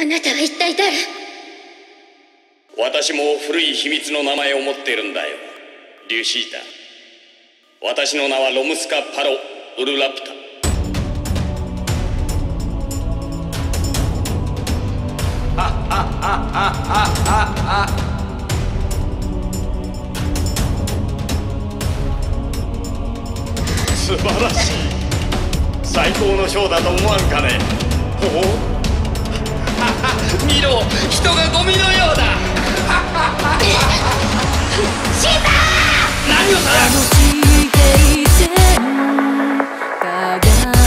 あなたは一体誰？私も古い秘密の名前を持っているんだよ。リュシータ。私の名はロムスカ・パロ・ウルラプタ。素晴らしい。最高のショーだと思わんかね。おお Yeah.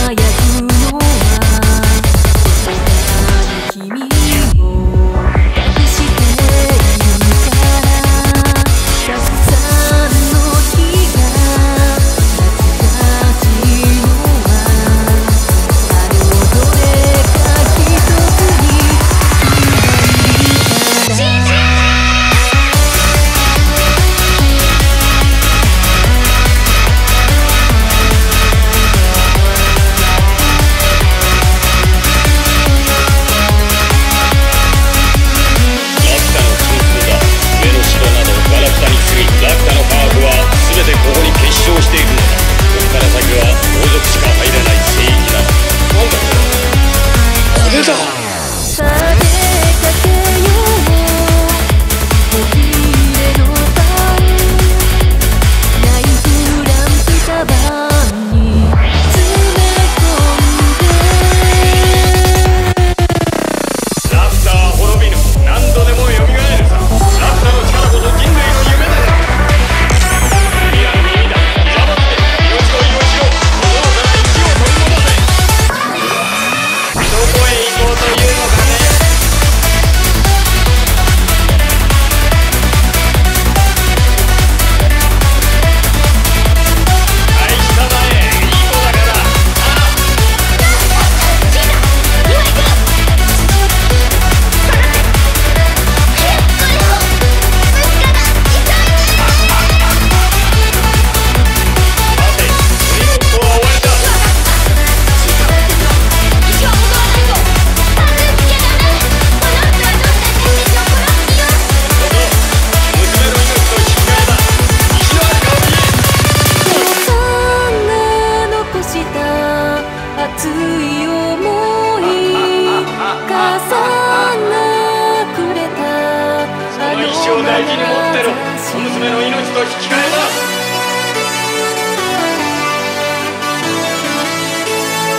を大事に持ってろ娘の命と引き換えだ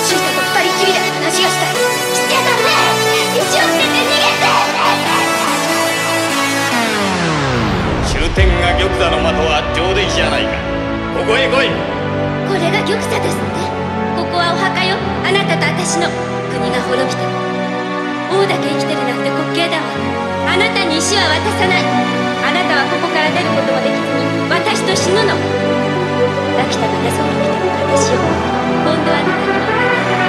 シータと二人きりで話がしたい。してたね石を捨てて逃げ終点が玉座の的は上出来じゃない。かここへ来い。これが玉座ですねここはお墓よあなたと私の国が滅びても王だけ生きてるなんて滑稽だわあなたに石は渡さない。から出ることもできずに私と死ぬの。ラキタが謎を見ても私を今度はあな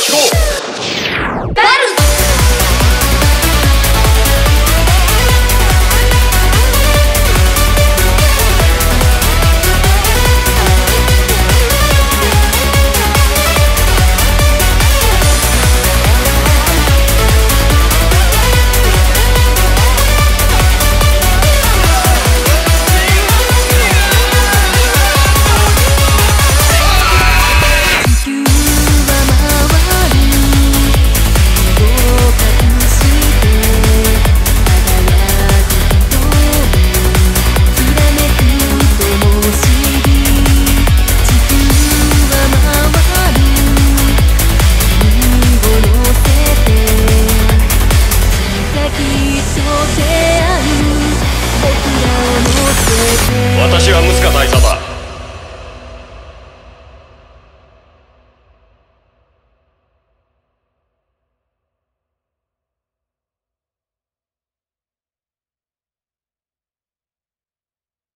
球